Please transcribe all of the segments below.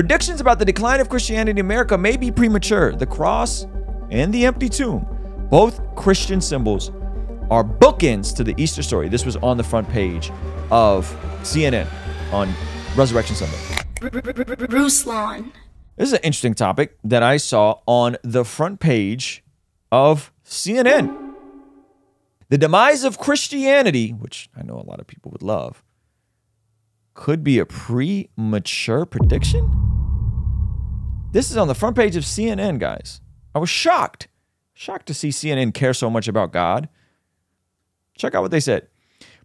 Predictions about the decline of Christianity in America may be premature. The cross and the empty tomb, both Christian symbols, are bookends to the Easter story. This was on the front page of CNN on Resurrection Sunday. Ruslan. This is an interesting topic that I saw on the front page of CNN. The demise of Christianity, which I know a lot of people would love, could be a premature prediction? This is on the front page of CNN, guys. I was shocked. Shocked to see CNN care so much about God. Check out what they said.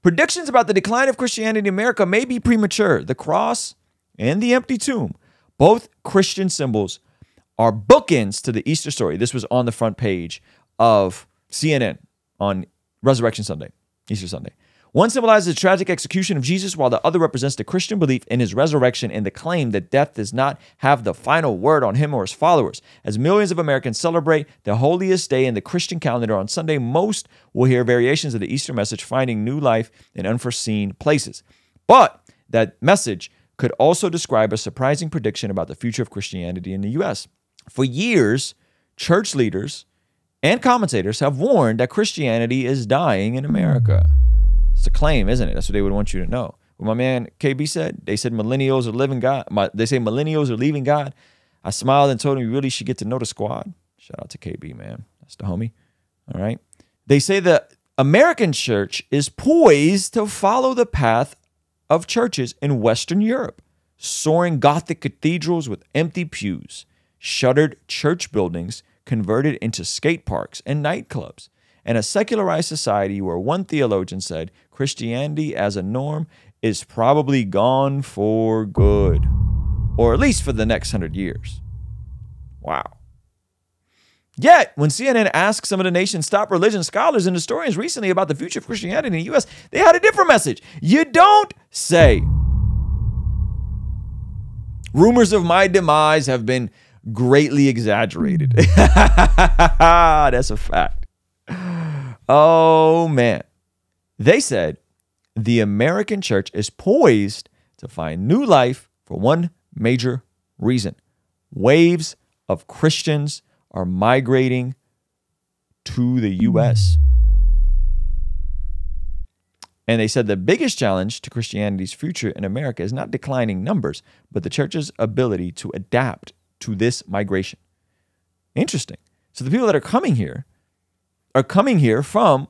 Predictions about the decline of Christianity in America may be premature. The cross and the empty tomb, both Christian symbols, are bookends to the Easter story. This was on the front page of CNN on Resurrection Sunday, Easter Sunday. One symbolizes the tragic execution of Jesus, while the other represents the Christian belief in his resurrection and the claim that death does not have the final word on him or his followers. As millions of Americans celebrate the holiest day in the Christian calendar on Sunday, most will hear variations of the Easter message, finding new life in unforeseen places. But that message could also describe a surprising prediction about the future of Christianity in the U.S. For years, church leaders and commentators have warned that Christianity is dying in America. A claim, isn't it? That's what they would want you to know. What my man KB said, they said millennials are living God. My, they say millennials are leaving God. I smiled and told him you really should get to know the squad. Shout out to KB, man. That's the homie. All right. They say the American church is poised to follow the path of churches in Western Europe, soaring Gothic cathedrals with empty pews, shuttered church buildings converted into skate parks and nightclubs, and a secularized society where one theologian said Christianity as a norm is probably gone for good, or at least for the next hundred years. Wow. Yet, when CNN asked some of the nation's top religion scholars and historians recently about the future of Christianity in the U.S., they had a different message. You don't say. Rumors of my demise have been greatly exaggerated. That's a fact. Oh, man. They said the American church is poised to find new life for one major reason waves of Christians are migrating to the U.S. And they said the biggest challenge to Christianity's future in America is not declining numbers, but the church's ability to adapt to this migration. Interesting. So the people that are coming here are coming here from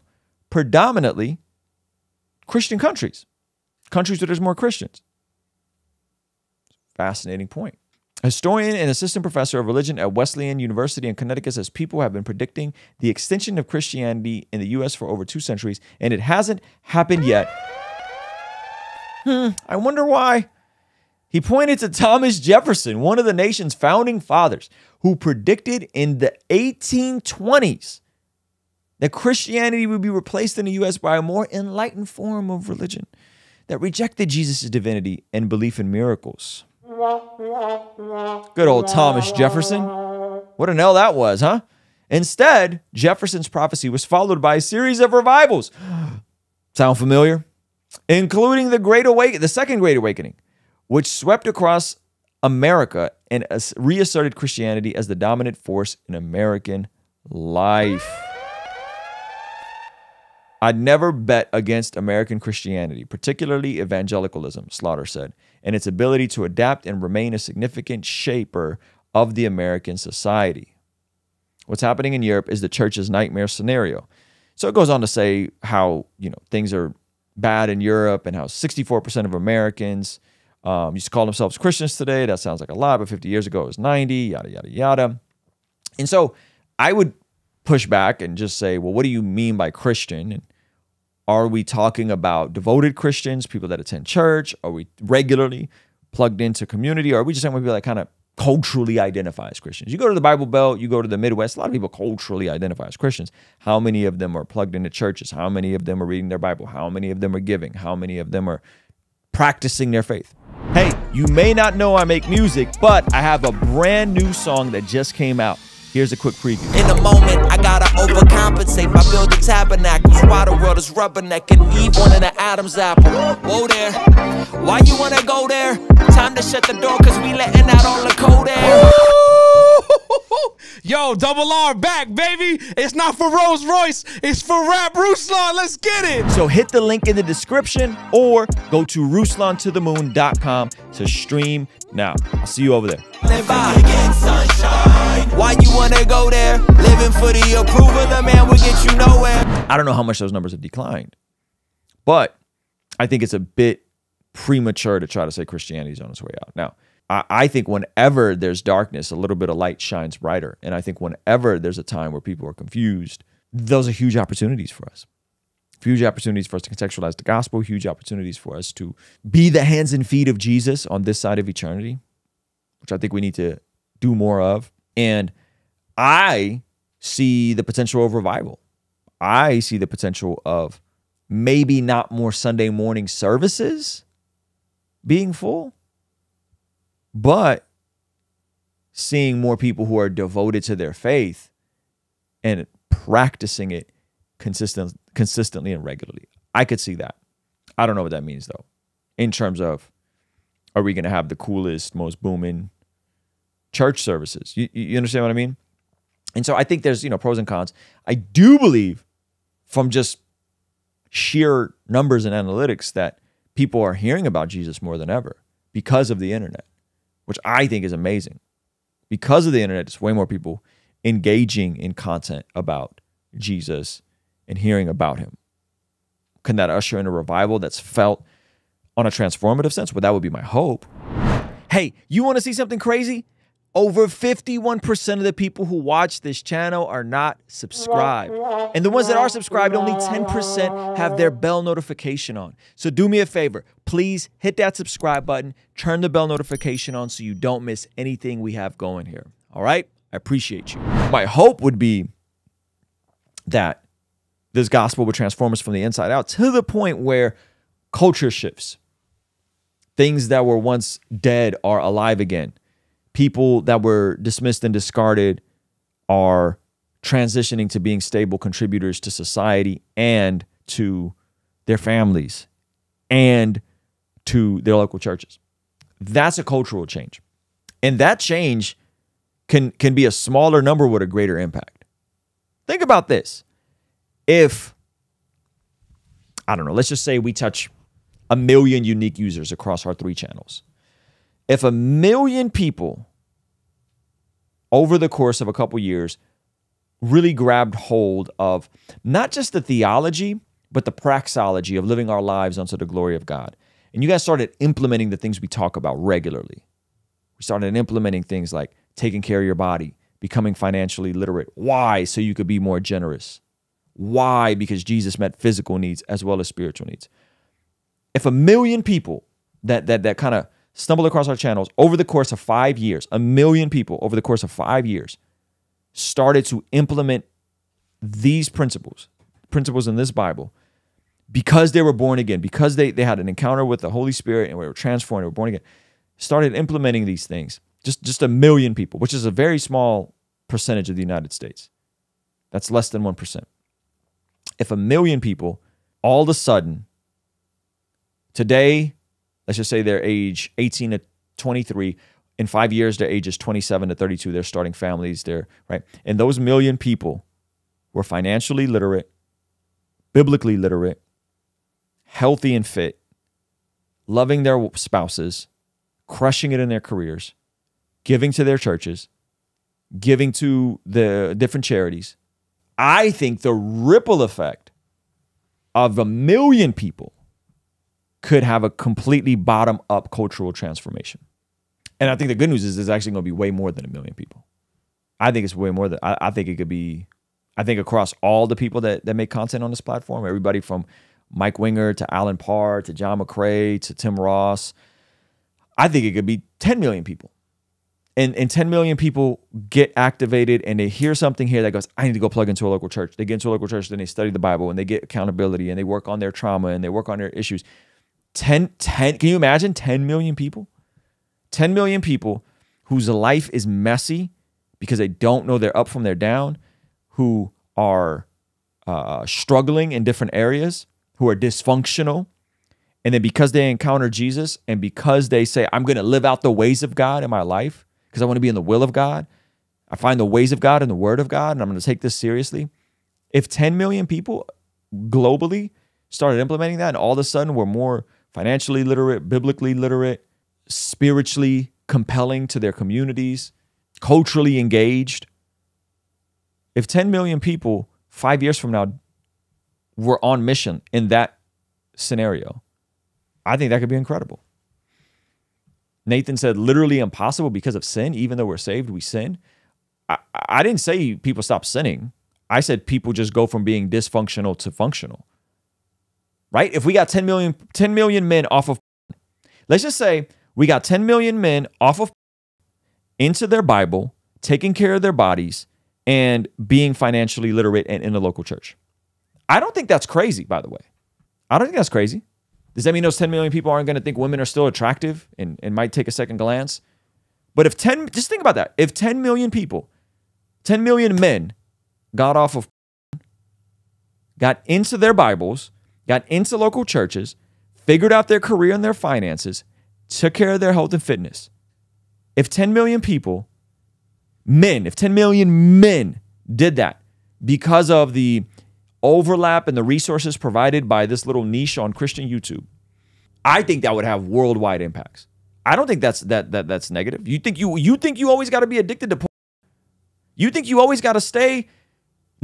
predominantly Christian countries, countries where there's more Christians. Fascinating point. Historian and assistant professor of religion at Wesleyan University in Connecticut says people have been predicting the extension of Christianity in the U.S. for over two centuries, and it hasn't happened yet. Hmm, I wonder why. He pointed to Thomas Jefferson, one of the nation's founding fathers, who predicted in the 1820s that Christianity would be replaced in the U.S. by a more enlightened form of religion that rejected Jesus' divinity and belief in miracles. Good old Thomas Jefferson. What an L that was, huh? Instead, Jefferson's prophecy was followed by a series of revivals. Sound familiar? Including the Great Awakening, the Second Great Awakening, which swept across America and reasserted Christianity as the dominant force in American life. I'd never bet against American Christianity, particularly evangelicalism, Slaughter said, and its ability to adapt and remain a significant shaper of the American society. What's happening in Europe is the church's nightmare scenario. So it goes on to say how, you know, things are bad in Europe and how 64% of Americans um, used to call themselves Christians today. That sounds like a lot, but 50 years ago it was 90, yada, yada, yada. And so I would push back and just say, well, what do you mean by Christian? And are we talking about devoted Christians, people that attend church? Are we regularly plugged into community? Or are we just saying people that kind of culturally identify as Christians? You go to the Bible Belt, you go to the Midwest, a lot of people culturally identify as Christians. How many of them are plugged into churches? How many of them are reading their Bible? How many of them are giving? How many of them are practicing their faith? Hey, you may not know I make music, but I have a brand new song that just came out. Here's a quick preview. In the moment, I gotta overcompensate by building tabernacles. Why the world is rubbernecking Eve one in the Adam's apple. Whoa there, why you wanna go there? Time to shut the door, cause we letting out all the cold air. Yo, double R back, baby. It's not for Rolls Royce, it's for Rap Ruslan. Let's get it. So hit the link in the description or go to RuslanToTheMoon.com to stream now. I'll see you over there. Why you wanna go there? Living for the approval of man will get you nowhere. I don't know how much those numbers have declined, but I think it's a bit premature to try to say Christianity is on its way out. Now, I think whenever there's darkness, a little bit of light shines brighter. And I think whenever there's a time where people are confused, those are huge opportunities for us. Huge opportunities for us to contextualize the gospel, huge opportunities for us to be the hands and feet of Jesus on this side of eternity, which I think we need to do more of. And I see the potential of revival. I see the potential of maybe not more Sunday morning services being full, but seeing more people who are devoted to their faith and practicing it consistent, consistently and regularly. I could see that. I don't know what that means though, in terms of are we going to have the coolest, most booming church services? You, you understand what I mean? And so I think there's, you know, pros and cons. I do believe from just sheer numbers and analytics that people are hearing about Jesus more than ever because of the internet, which I think is amazing. Because of the internet, it's way more people engaging in content about Jesus and hearing about him. Can that usher in a revival that's felt on a transformative sense? Well, that would be my hope. Hey, you want to see something crazy? Over 51% of the people who watch this channel are not subscribed. And the ones that are subscribed, only 10% have their bell notification on. So do me a favor, please hit that subscribe button, turn the bell notification on so you don't miss anything we have going here. All right? I appreciate you. My hope would be that this gospel would transform us from the inside out to the point where culture shifts. Things that were once dead are alive again people that were dismissed and discarded are transitioning to being stable contributors to society and to their families and to their local churches. That's a cultural change. And that change can can be a smaller number with a greater impact. Think about this. If I don't know, let's just say we touch a million unique users across our three channels if a million people over the course of a couple years really grabbed hold of not just the theology, but the praxology of living our lives unto the glory of God. And you guys started implementing the things we talk about regularly. We started implementing things like taking care of your body, becoming financially literate. Why? So you could be more generous. Why? Because Jesus met physical needs as well as spiritual needs. If a million people that that that kind of stumbled across our channels over the course of five years, a million people over the course of five years started to implement these principles, principles in this Bible, because they were born again, because they, they had an encounter with the Holy Spirit and we were transformed, they were born again, started implementing these things. Just, just a million people, which is a very small percentage of the United States. That's less than 1%. If a million people all of a sudden, today, let's just say they're age 18 to 23 in five years their age is 27 to 32 they're starting families they're right? And those million people were financially literate biblically literate healthy and fit loving their spouses crushing it in their careers giving to their churches giving to the different charities. I think the ripple effect of a million people could have a completely bottom up cultural transformation. And I think the good news is there's actually going to be way more than a million people. I think it's way more than I, I, think it could be. I think across all the people that that make content on this platform, everybody from Mike Winger to Alan Parr to Jon McCray to Tim Ross, I think it could be 10 million people. And, and 10 million people get activated and they hear something here that goes, I need to go plug into a local church. They get into a local church, then they study the Bible and they get accountability and they work on their trauma and they work on their issues 10, 10 can you imagine 10 million people? 10 million people whose life is messy because they don't know they're up from their down, who are uh, struggling in different areas, who are dysfunctional. And then because they encounter Jesus and because they say, I'm going to live out the ways of God in my life because I want to be in the will of God, I find the ways of God and the word of God, and I'm going to take this seriously. If 10 million people globally started implementing that, and all of a sudden we're more financially literate, biblically literate, spiritually compelling to their communities, culturally engaged. If 10 million people five years from now were on mission in that scenario, I think that could be incredible. Nathan said, literally impossible because of sin. Even though we're saved, we sin. I, I didn't say people stop sinning. I said people just go from being dysfunctional to functional. Right? If we got 10 million, 10 million men off of, let's just say we got 10 million men off of into their Bible, taking care of their bodies, and being financially literate and in the local church. I don't think that's crazy, by the way. I don't think that's crazy. Does that mean those 10 million people aren't going to think women are still attractive and, and might take a second glance? But if 10, just think about that. If 10 million people, 10 million men got off of, got into their Bibles, got into local churches, figured out their career and their finances, took care of their health and fitness. If 10 million people, men, if 10 million men did that because of the overlap and the resources provided by this little niche on Christian YouTube, I think that would have worldwide impacts. I don't think that's that that that's negative. You think you you think you always got to be addicted to porn? You think you always got to stay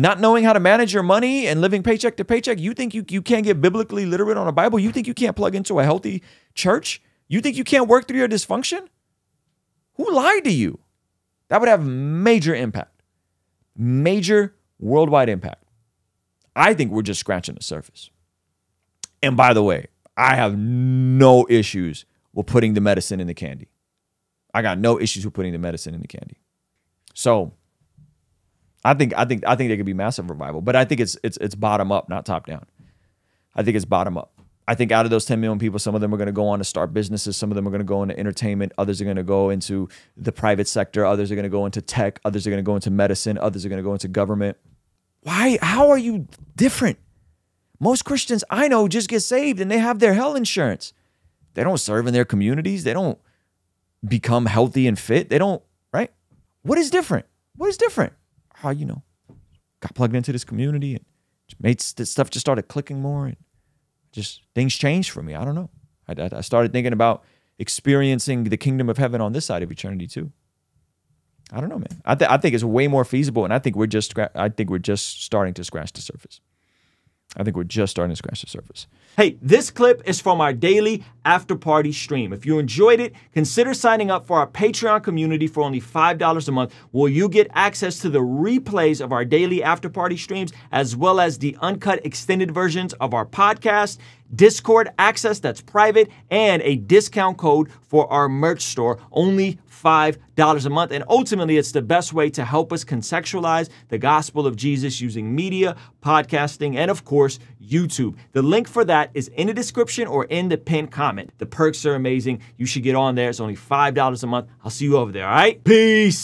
not knowing how to manage your money and living paycheck to paycheck? You think you you can't get biblically literate on a Bible? You think you can't plug into a healthy church? You think you can't work through your dysfunction? Who lied to you? That would have major impact. Major worldwide impact. I think we're just scratching the surface. And by the way, I have no issues with putting the medicine in the candy. I got no issues with putting the medicine in the candy. So I think I think I think there could be massive revival, but I think it's it's it's bottom up, not top down. I think it's bottom up. I think out of those 10 million people, some of them are going to go on to start businesses. Some of them are going to go into entertainment. Others are going to go into the private sector. Others are going to go into tech. Others are going to go into medicine. Others are going to go into government. Why? How are you different? Most Christians I know just get saved and they have their health insurance. They don't serve in their communities. They don't become healthy and fit. They don't, right? What is different? What is different? How, you know, got plugged into this community and made this stuff just started clicking more and just things changed for me. I don't know. I, I started thinking about experiencing the kingdom of heaven on this side of eternity too. I don't know, man. I, th- I think it's way more feasible, and I think we're just I think we're just starting to scratch the surface. I think we're just starting to scratch the surface. Hey, this clip is from our daily after party stream. If you enjoyed it, consider signing up for our Patreon community for only $5 a month, where you get access to the replays of our daily after party streams, as well as the uncut extended versions of our podcast, Discord access that's private, and a discount code for our merch store. Only $5 a month. And ultimately, it's the best way to help us contextualize the gospel of Jesus using media, podcasting, and of course, YouTube. The link for that is in the description or in the pinned comment. The perks are amazing. You should get on there. It's only $5 a month. I'll see you over there, all right? Peace.